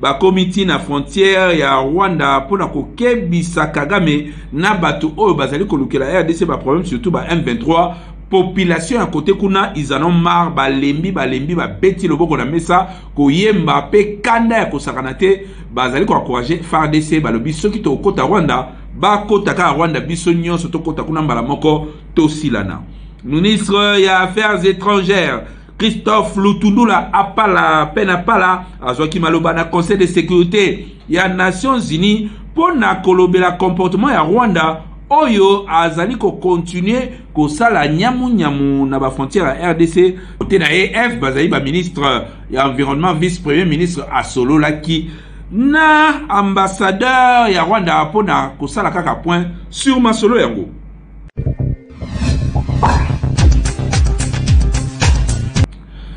Bakomi ti na frontière ya Rwanda mpo na kokebisa Kagame na bato oyo bazali kolukela RDC ba problème surtout ba M23 population ya kote kuna izano mar balembi balembi babeti loboko na mesa koyemba mpe kanda ya kosakana te bazali koencourage fardc balobi soki tokokota rwanda bakota kaka rwanda biso nyonso tokota kuna mbala moko tosilana ministre ya affaires étrangères Christophe Lutundula apala mpe na pala azwaki maloba na Conseil de sécurité ya Nations Unies mpo na kolobela comportement ya Rwanda oyo azali kokontinue kosala nyamunyamu na bafrontière ya rdc kote na ef bazali baministre ya environnement vice premier ministre asololaki na ambassadeur ya rwanda mpo na kosala kaka point sur masolo yango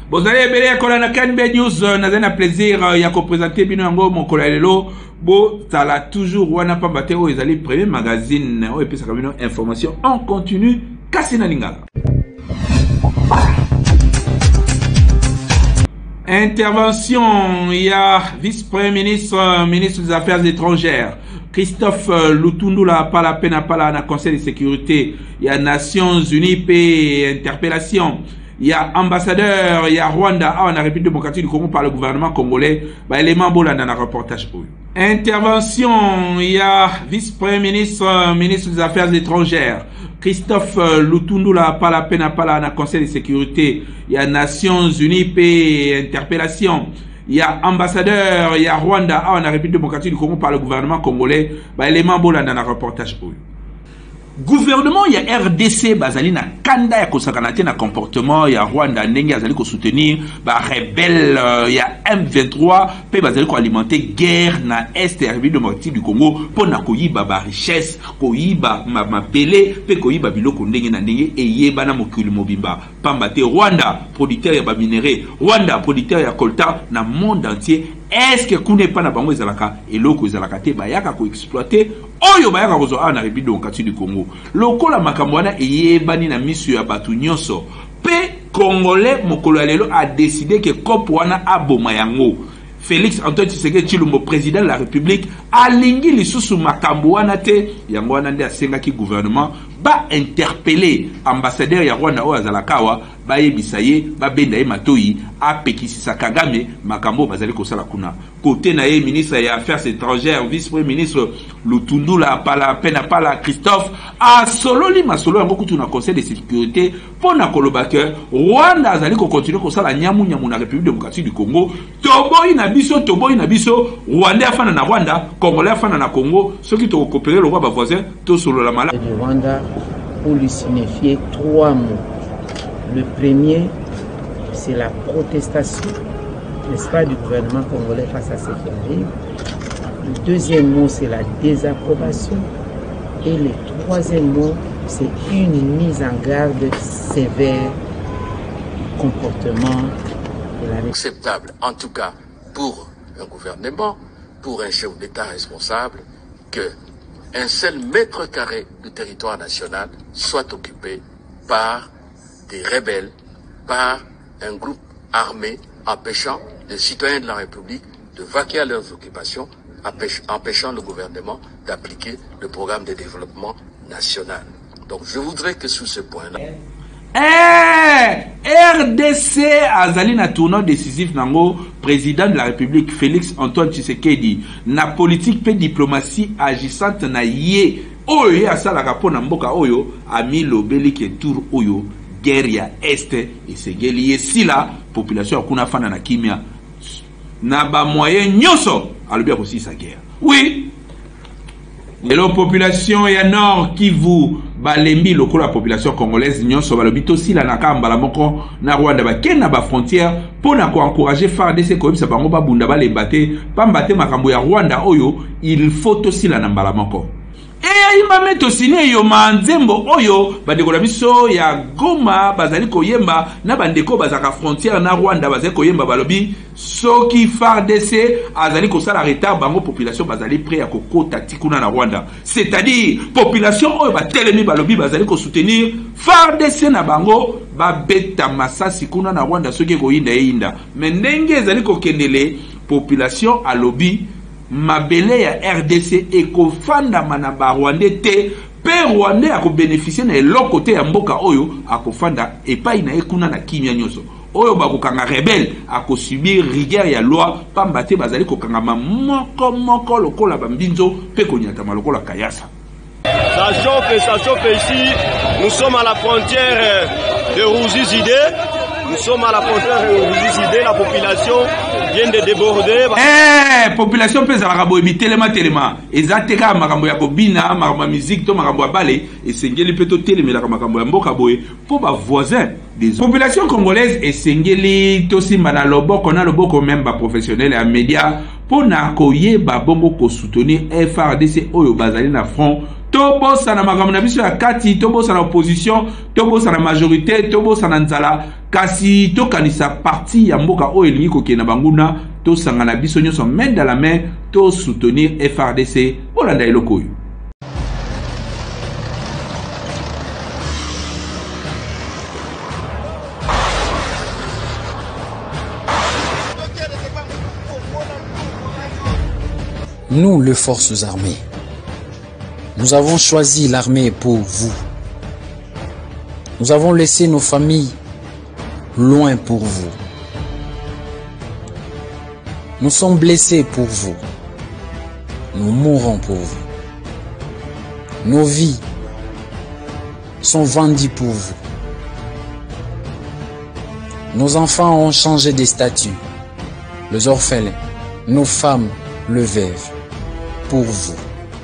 bozali ebele ya kola na knb news euh, nazali na plaisir euh, ya kopresente bino yango mokolo ya lelo bozala toujours wana mpamba te oyo ezali premier magazine oyo epesaka bino information en continu kasi na lingala intervention ya vice-premier ministre ministre des affaires étrangères Christophe euh, Lutundula pala pena pala na Conseil de sécurité ya Nations Unies pe interpellation ya ambassadeur ya Rwanda awa na République démocratique du Congo par le gouvernement congolais ba élément bolanda na reportage oyo. Intervention ya vice-premier ministre euh, ministre des Affaires étrangères Christophe euh, Lutundula pala pena pala na Conseil de sécurité ya Nations Unies pe interpellation ya ambassadeur ya Rwanda awa na République démocratique du Congo par le gouvernement congolais ba élément bolanda na reportage oyo gouvernement ya rdc bazali na kanda ya kosakana te na comportement ya rwanda ndenge azali kosoutenir barebele euh, ya m23 mpe bazali koalimente guerre na est ya république démocratique du congo mpo na koyiba barichesse koyiba mabele mpe koyiba biloko ndenge na ndenge eyebana mokili mobimba pamba te Rwanda producteur ya ba minerais, Rwanda producteur ya coltan na monde entier. Est-ce que kuna epa na bango ezalaka eloko ezalaka te bayaka ko exploiter oyo bayaka kozwa awa na Republique Democratique du Congo? Lokola makambo wana eyebani na misu ya bato nyonso pe Congolais mokolo ya lelo a decider que coop wana aboma yango Felix Antoine Tshisekedi Tshilombo president de la République alingi lisusu makambo wana te, yango wana nde asengaki gouvernement ba interpeller ambassadeur ya Rwanda oyo azalaka awa bayebisa ye babenda ye matoyi apekisisa Kagame makambo oyo bazali kosala kuna. Kote na ye ministre ya affaires étrangères vice premier ministre Lutundula Apala Pena Pala Christophe asololi masolo yango kutu na conseil de sécurité mpo na koloba ke Rwanda azali kokontinue kosala nyamunyamu na Republique Democratique du Congo. Toboyi na biso, toboyi na biso, Rwandais afanda na Rwanda, Congolais afanda na Congo, soki tokokopere lokwa ba voisin, tosolola malamu. du Rwanda pour lui signifier trois mots. Le premier, c'est la protestation, n'est-ce pas, du gouvernement congolais face à ce qui arrive. Le deuxième mot, c'est la désapprobation. Et le troisième mot, c'est une mise en garde sévère du comportement de la Acceptable, en tout cas, pour un gouvernement, pour un chef d'État responsable, que un seul mètre carré du territoire national soit occupé par des rebelles, par un groupe armé empêchant les citoyens de la République de vaquer à leurs occupations, empechant le gouvernement d'appliquer le programme de developpement national. Donc je voudrais que sous ce point-là... Hey, eh, RDC azali na tournant décisif nango président de la République Félix Antoine Tshisekedi na politique pe diplomatie agissante na ye oyo ye asalaka mpo na mboka oyo amilobeli ke tour oyo guerre ya est esengeli ye sila population ya kuna afanda na kimia na ba moyen nyonso alobi akosilisa guerre oui lelo population ya nord kivu balembi lokola population congolaise nyonso balobi tosilana kaka mbala moko na rwanda bakei na bafrontière mpo na koencourage fardc koyebisa bango babunda balemba te mpamba te makambo ya rwanda oyo il faut tosilana mbala moko Eyayimbami tosini eyoma nzembo oyo bandeko na biso ya Goma bazali koyemba na bandeko bazalaka frontière na Rwanda bazali koyemba balobi soki FARDC azali kosala retard bango population bazali prêt ya kokota ti kuna na Rwanda c'est-à-dire population oyo batelemi balobi bazali kosoutenir FARDC na bango babeta masasi kuna na Rwanda soki ekoyinda eyinda mais ndenge ezali kokendele population alobi Mabele ya rdc ekofandama na ba Rwandais te mpe Rwandais akobeneficie na eloko te ya mboka oyo akofanda epai na ye kuna na kimia nyonso. Oyo bakokanga rebelle akosubir rigueur ya loi mpamba te bazali kokangama moko moko lokola bambinzo mpe konyatama lokola kayasa. Ça chauffe, ça chauffe ici. Nous sommes à la frontière euh, de Rouzizide. Nous sommes à la frontière de Rouzizide. La population vient de déborder. Eh, hey, population mpe ezalaka boye bitelema telema eza te kaka makambo ya kobina makambo ya miziki to makambo ya bale esengeli mpe totelemelaka makambo ya mboka boye mpo ba voisin des population congolaise esengeli tosimba na loboko na loboko meme ba professionnel ya media mpo na koyeba bongo kosoutenir frdc oyo bazali na front tobosana makambo na biso ya kati tobosana opposition tobosana majorité tobosana nzala kasi tokanisa parti ya mboka oyo elingi kokende na banguna tosangana biso nyonso main dans la main tosoutenir frdc bolanda eloko oyo Nous, les forces armées, nous avons choisi l'armée pour vous. Nous avons laissé nos familles loin pour vous. Nous sommes blessés pour vous. Nous mourons pour vous. Nos vies sont vendues pour vous. Nos enfants ont changé de statut. Les orphelins, nos femmes le vivent pour vous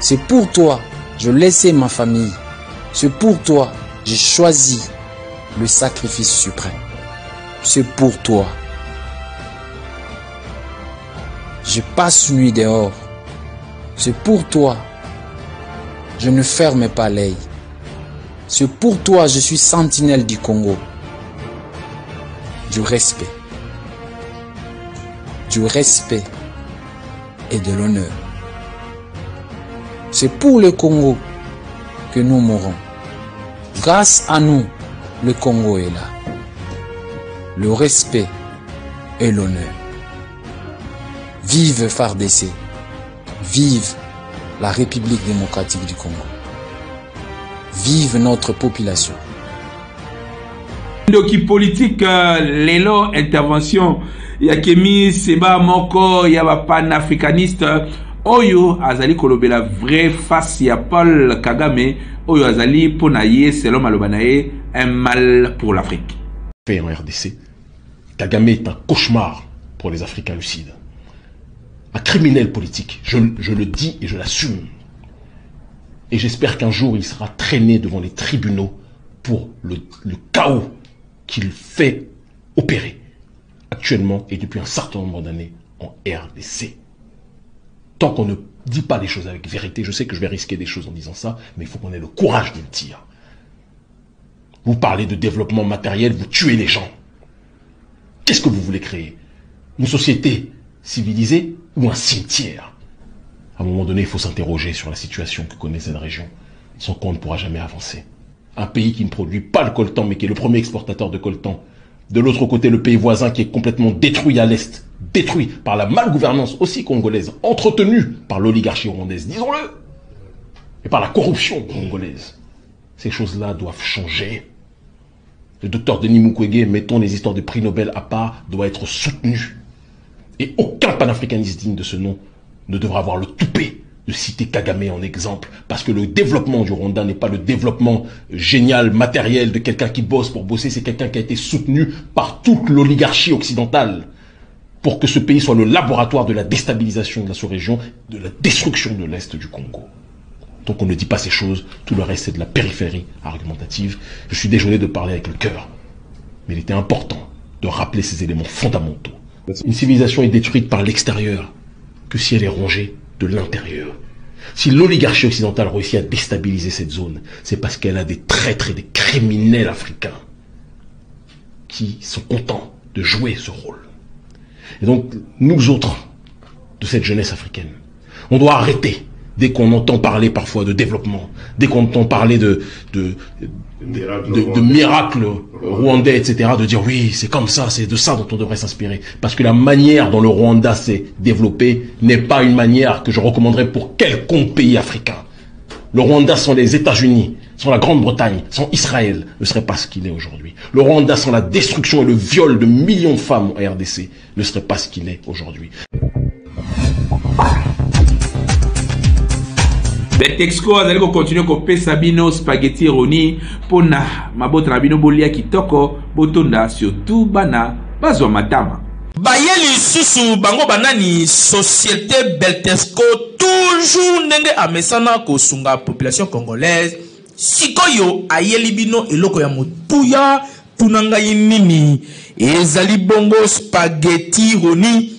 C'est pour toi je laissais ma famille. C'est pour toi j'ai choisi le sacrifice suprême. C'est pour toi. Je passe nuit dehors. C'est pour toi. Je ne ferme pas l'œil. C'est pour toi je suis sentinelle du Congo. Du respect. Du respect et de l'honneur. C'est pour le Congo que nous mourons. Grâce à nous, le Congo est là. Le respect et l'honneur. Vive FARDC. Vive la République démocratique du Congo. Vive notre population. ndoki politique euh, lelo intervention ya kemi seba moko ya ba panafricaniste oyo azali kolobela vrai face ya paul kagame oyo azali mpo na ye selon maloba na ye un mal pour l'afrique en rdc kagame est un cauchemar pour les africains lucides un criminel politique je, je le dis et je l'assume et j'espère qu'un jour il sera traîné devant les tribunaux pour le chaos qu'il fait opérer actuellement et depuis un certain nombre d'années en RDC qu'on ne dit pas les choses avec vérité, je sais que je vais risquer des choses en disant ça, mais il faut qu'on ait le courage de le Vous parlez de développement matériel, vous tuez les gens. Qu'est-ce que vous voulez créer Une société civilisée ou un cimetière À un moment donné, il faut s'interroger sur la situation que connaît cette région. Sans quoi ne pourra jamais avancer. Un pays qui ne produit pas le coltan, mais qui est le premier exportateur de coltan de l'autre côté, le pays voisin qui est complètement détruit à l'Est, détruit par la malgouvernance aussi congolaise, entretenue par l'oligarchie rwandaise, disons-le, et par la corruption congolaise. Ces choses-là doivent changer. Le docteur Denis Mukwege, mettons les histoires de prix Nobel à part, doit être soutenu. Et aucun panafricaniste digne de ce nom ne devra avoir le toupet de citer Kagame en exemple, parce que le développement du Rwanda n'est pas le développement génial, matériel de quelqu'un qui bosse pour bosser, c'est quelqu'un qui a été soutenu par toute l'oligarchie occidentale pour que ce pays soit le laboratoire de la déstabilisation de la sous-région, de la destruction de l'Est du Congo. Donc on ne dit pas ces choses, tout le reste c'est de la périphérie argumentative. Je suis déjeuné de parler avec le cœur, mais il était important de rappeler ces éléments fondamentaux. Une civilisation est détruite par l'extérieur que si elle est rongée l'intérieur. Si l'oligarchie occidentale réussit à déstabiliser cette zone, c'est parce qu'elle a des traîtres et des criminels africains qui sont contents de jouer ce rôle. Et donc, nous autres, de cette jeunesse africaine, on doit arrêter dès qu'on entend parler parfois de développement, dès qu'on entend parler de, de, de, miracles rwandais, etc., de dire oui, c'est comme ça, c'est de ça dont on devrait s'inspirer. Parce que la manière dont le Rwanda s'est développé n'est pas une manière que je recommanderais pour quelconque pays africain. Le Rwanda sans les États-Unis, sans la Grande-Bretagne, sans Israël, ne serait pas ce qu'il est aujourd'hui. Le Rwanda sans la destruction et le viol de millions de femmes en RDC, ne serait pas ce qu'il est aujourd'hui. betexco azali kokontinue kopesa bino spaghetti roni mpo na mabota na bino bolia kitoko botonda surtout bana bazwa matama baye lisusu bango banani societe beltesco toujours ndenge amesana kosunga population congolaise sikoyo ayeli bino eloko ya motuya Tuna ngai nini ezali bongo spaghetti roni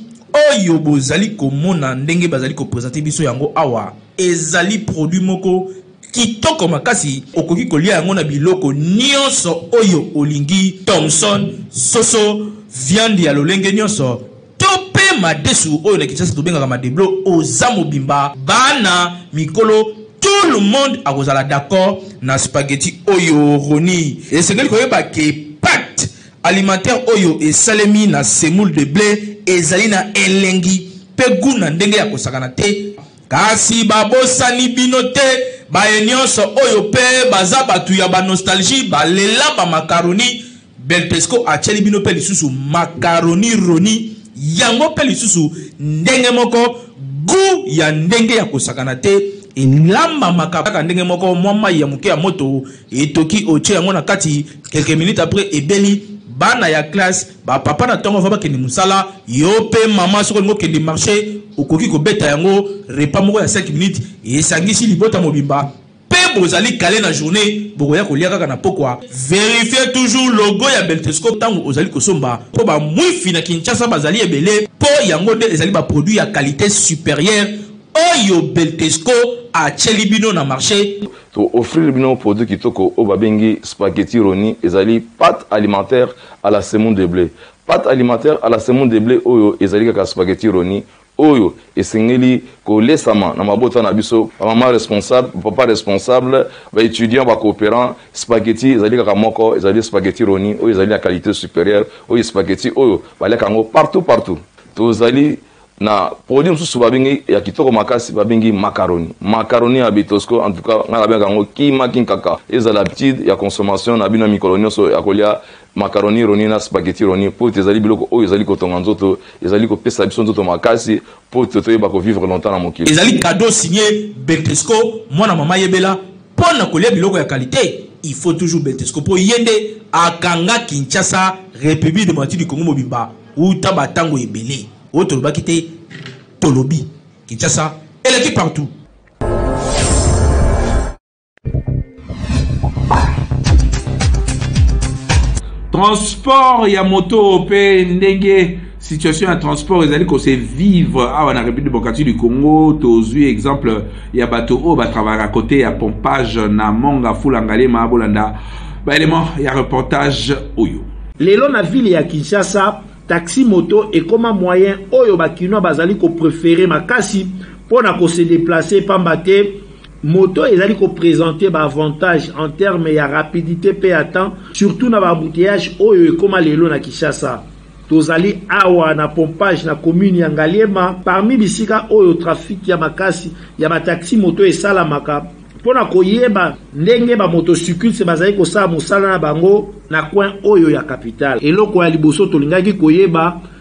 oyo bozali komona ndenge bazali ko presenter biso yango awa ezali produit moko kitoko makasi okoki kolia yango na biloko nionso oyo olingi thomson soso viande ya lolenge nionso to pe madesu oyo na kinshasa tobengaka madeblo oza mobimba bana mikolo tout le monde akozala d'accord na spaghetti oyo roni esengeli koyeba ke pate alimentaire oyo esalemi na semoule de blé ezali na elengi pe gout na ndenge ya kosakana te kasi babosani bino te baye nyonso oyo pe baza batu ya ba nostalgie balela ba macaroni Belpesco atieli bino pe lisusu macaroni roni yango pe lisusu ndenge moko gout ya ndenge ya kosakana te elambamaka kaka ndenge moko mwa mai ya moke ya moto etoki otie yango na kati quelques minutes après ebeli bana ya classe bapapa na ntongo va bakende mosala yo mpe mama soki olingi okende marche okoki kobeta yango repas moko ya 5 minutes esangisi libota mobimba pe bozali kale na journee bokoya kolia kaka na pokwa. Verifier toujours logo ya beltescope tango ozali kosomba po ba mwifi na Kinshasa bazali ebele po yango nde ezali ba produits ya qualite superieure oyo beltesco atieli bino na marche. To offrir bino produit kitoko oyo babengi spaghetti roni ezali pate alimentaire à la semoule de ble. Pate alimentaire à la semoule de ble oyo ezali kaka spaghetti roni oyo esengeli kolesama na mabota na biso, ba maman responsable, ba papa responsable, ba etudiants, ba cooperants, spaghetti ezali kaka moko, ezali spaghetti Roni oyo ezali na qualite superieure, oyo spaghetti oyo baliaka yango partout partout. Tozali na produit mosusu babengi ya kitoko makasi babengi macaroni, macaroni ya Betosco, en tout cas ngai nabengaka yango kima kinkaka, ezala habitude ya consommation na bino ya mikolo nionso ya kolia Macaroni roni na spaghetti roni mpo ete ezali biloko oyo ezali kotonga nzoto, ezali kopesa biso nzoto makasi mpo ete toyeba ko vivre longtemps na mokili. Ezali cadeau signe Beltesco mwana mama yebela mpo na kolia biloko ya qualite il faut toujours Beltesco mpo ye nde akanga Kinshasa Republique democratique du Congo mobimba wuta ba tango ebele oyo tolobaki te tolobi Kinshasa eleki partout. transport ya moto mpe ndenge situation ya transport ezali kose vivre awa na république démocratique du congo tozwi exemple ya bato oyo batravaka kote ya pompage na monga fula ngalema bolanda baélément ya reportage oyo lelo na ville ya kinshasa taxi moto ekoma moyen oyo bakinois bazali koprefere makasi mpo na kose deplace mpamba te Moto ezali ko presenter ba avantages en termes ya rapidite mpe ya temps, surtout na ba embouteillages oyo ekoma lelo na Kinshasa. Tozali awa na Pompage na commune ya Ngaliema, parmi bisika oyo trafic ya makasi ya ba taxi moto esalamaka, mpo na koyeba ndenge ba motocicuistes bazali kosala mosala na bango na coin oyo ya capitale. Eloko ya liboso tolingaki koyeba.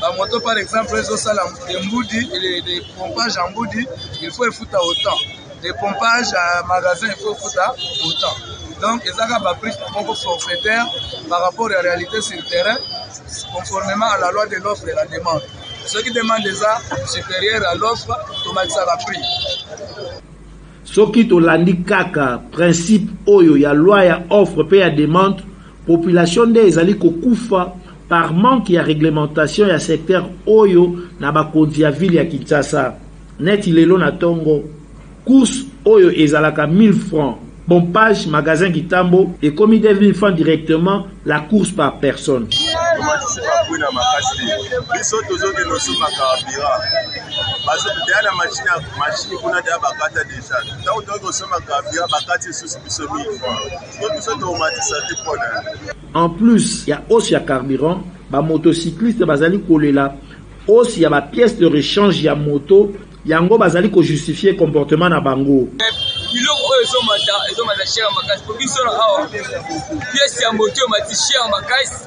ba moto par exemple ezosala de mbudi de pompage en mbudi il faut efuta autant de pompage à magasin il faut efuta autant donc ezaka ba prix moko forfaitaire par rapport ya réalité sur terrain conformément à la loi de l'offre et la demande soki demande eza supérieure à l'offre tomakisaka prix soki tolandi kaka principe oyo ya loi ya offre mpe ya demande Population nde ezali kokufa par manque ya reglementation ya secteur oyo na bakonzi ya ville ya Kinshasa. Neti lelo na tongo, course oyo ezalaka 1000 francs pompage magasin Kitambo ekomi 2000 francs directement la course par personne. En plus ya hausse ya carburant, ba motocyclistes bazali kolela hausse ya ba pièces de rechange ya moto, yango bazali ko justifier comportement na bango. biloko oyo ezomata ezomata chere makasi po biso awa piece ya moto oyo emati chere makasi.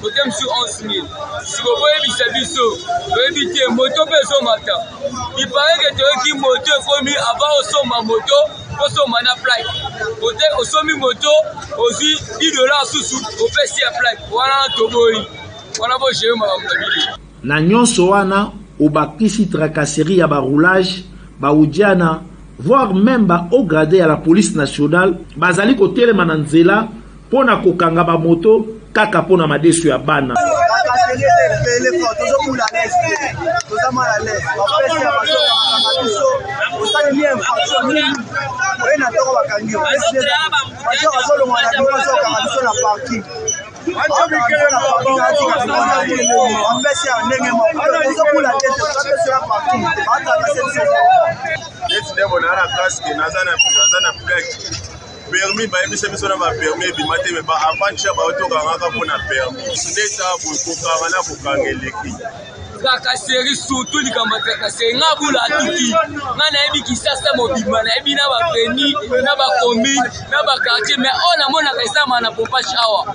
moto mosusu 11000 sikoyo boyebisa biso toyebi te moto mpe ezomata ipareke toyoki moto ekomi ava osomba moto osomba na plake ote osomi moto ozwi idola susu opesi ya plake wana na toboyi wana bogere makambo na bino na nyonso wana obakisi tracasserie ya baroulage baudiana voire meme ba haut grade ya la police nationale bazali kotelema na nzela Mpo na kokanga bamoto kaka mpo na madesu ya bana. permis bayebisa biso na ba permis ebima te me ba avantia bayo tokangaka mpo na permis nde tabu kokanga na kokanga eleki trakaseri surtout likambo ya trakaseri nga bula atuki nga nayebi kisasa mobimba nayebi na baveni na bacommune na baquartier mais oyo namonaka esalama na pompage awa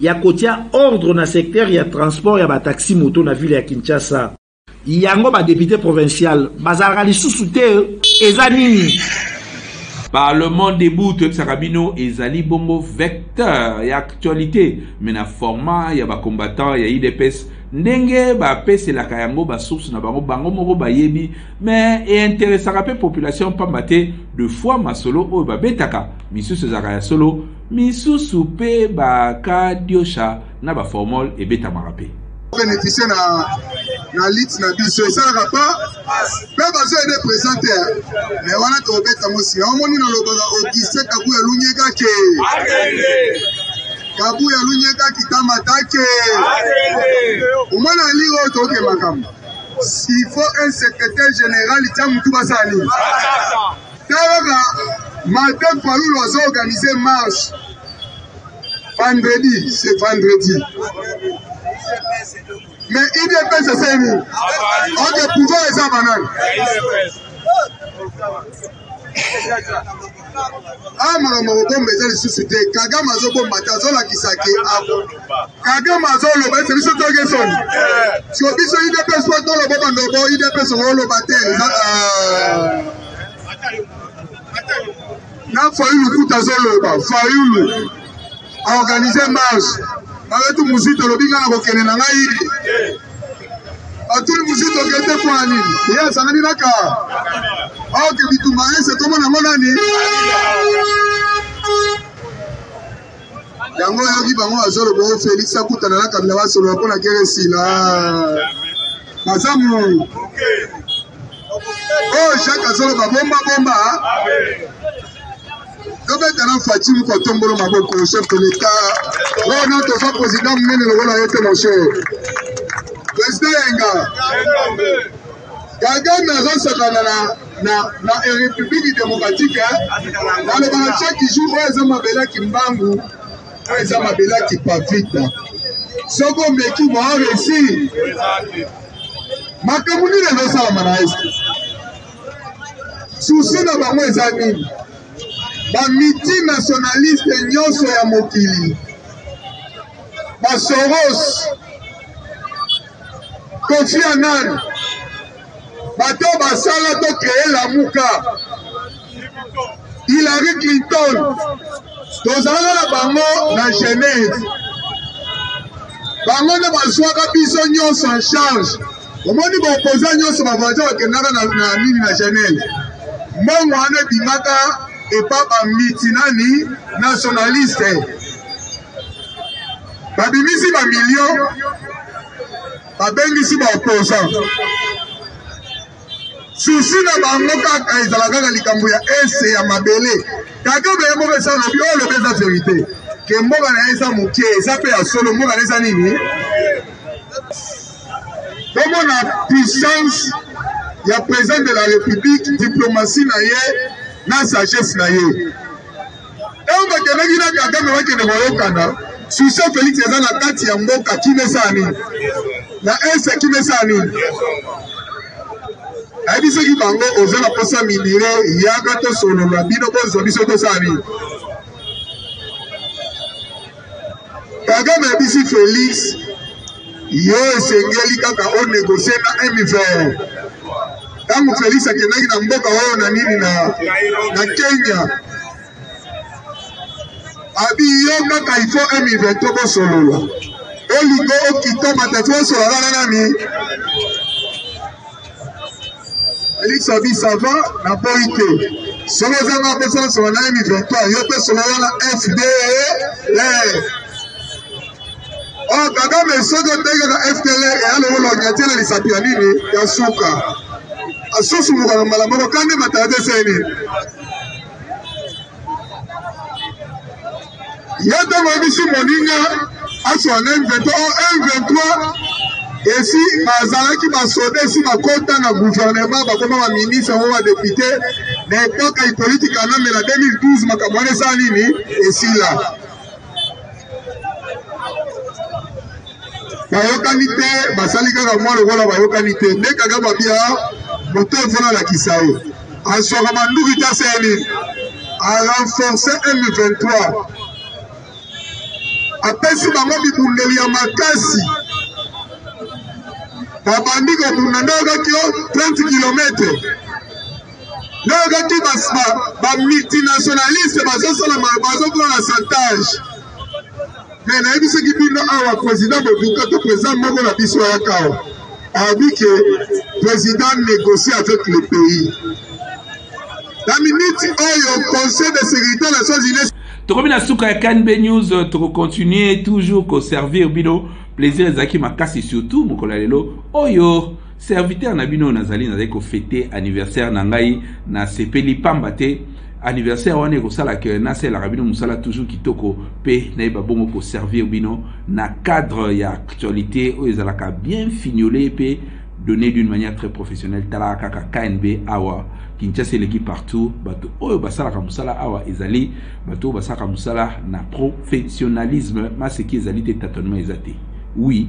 ya kotia ordre na secteur ya transport ya ba taxi moto na ville ya Kinshasa. Yango ba deputes provincial bazalaka lisusu te eza nini? Parlement debout toyebisaka bino ezali bongo vecteur ya actualité mais na format ya ba combattants ya IDPS ndenge bapeselaka yango basource na bango bango moko bayebi mais einteresaka mpe population mpamba te de fois masolo oyo babetaka misusu ezalaka ya solo Misusu pe ba kadiosha na ba formol ebetamaka pe. beneficie na na lite na biso esalaka pa mpe bazo ede presente me wana tokobeta yango nsima omoni nalobaka auguste kabuya lunyeka ke kabuya lunyeka kitama take omona lire oyo toke makambo s'il faut un secrétaire général tya motu basala nini Tala na Martin Fayulu azo organiser marche vendredi, c'est vendredi. Mais IDPS c'est nous. On est pouvoir et ça banane. Ah mon mon bon mais elle sous te Kagame azo bon mata azo la kisake ah Kagame azo lo ben c'est biso to ke son. Si biso IDPS soit dans le bon bon IDPS on lo batel. na fayulu kuta azoloba fayulu aorganize marche babetu muzito olobi ngai nakokende na ngai atuli muzito okende mpo na nini ye asangani na ka aoke bitumba ese komona yango nani yango oyoki bango bazoloba o felix akutana na kabila basolola mpo na gere esila baza mu oyo oh, jacques azoloba bomba bomba tobeta na faci moko atombolo maboko chef de l'etat wana toza président monene lokola ye te moshe président yenga Kagame azosakana na na na Republique Democratique alobaka chaque jour oyo eza mabele ya Kimbangu oyo eza mabele ya Kipavita soki omeki mo aresi makambo nini ezosalama na este susi na bango eza nini bamultinationaliste nyonso ya mokili basoros Kofi Annan, bato basala to créer Lamuka, Hillary Clinton, tozalaka na bango na Genève. Bango nde bazwaka biso nyonso en charge. Omoni baopoza nyonso bavoisin bakendaka na nini na Genève. Mbongo wana ebimaka epa bamiti nani nationaliste babimisi ba million babengisi ba opposant susi na bango kaka ezala kaka likambo ya ese ya mabele kaka beye moko esi alobi oyo olobi eza verite ke mboka na ye eza moke eza mpe ya solo mboka na eza nini tomona puissance ya président de la république diplomatie na ye na sagesse na ye Tango bakendaki na Kagame bakende koyokana, souci ya Felix eza na kati ya mboka kimia esala nini? Na est kimia esala nini? Ayebisaki bango oza na posa minire, yaka tosolola, bino bozwa biso tosala nini? Kagame abisi Felix, yo esengeli kaka o negocier na MVR. Tango Felix akendaki na mboka oyo na nini na, na Kenya, abi yo kaka il faut MVR to bosolola olingo okitama te fo osolala na nani Felix abi ça va na boyi te soki ozanga kosala solo na emi 23 yo mpe solo wana fde oyo kagame soki otekaka fdl eya lokola onyati na lisapi ya nini ya suka asusu mokano mbala moko kande matala te seni Yo ntango oyebisi moninga aswa na M23 o M23 esi bazalaki basoda esi bakota na guvernema bakoma baministre yango badepute na epoke ya Hippolyte Kanambe na 2012 makambo wana esala nini esila bayokani te basali kaka mwa lokola bayokani te nde kaka babia moto ezala lakisa ye azwaka manduki te asala nini arenforce m23 apesi bango bibundeli ya makasi babandi kobunda nde oyokaki yo 30 kilometre nde oyokaki bamultinationaliste bazosala bazokola na santage me nayebisaki bino awa président boduka to président moko na biso ayaka awa alobi ke président négocie avec le pays na minute oyo conseil de sécurité ya nations unies tokomi na suka ya kanb news tokocontinue toujours koservir bino plaisir ezalaki makasi surtout mokolo ya lelo oyo Serviteur na bino nazali nazali ko fete anniversaire na ngai na sepeli pamba te anniversaire wana ekosala ke nasalelaka bino mosala toujours kitoko mpe nayeba bongo koservir bino na cadre ya actualité oyo ezalaka bien fignole mpe donné d'une manière très professionnelle tala kaka knb awa kinshasa eleki partout bato oyo basalaka mosala awa ezali bato oyo basalaka mosala na professionnalisme maseki ezali te tatonement eza te oui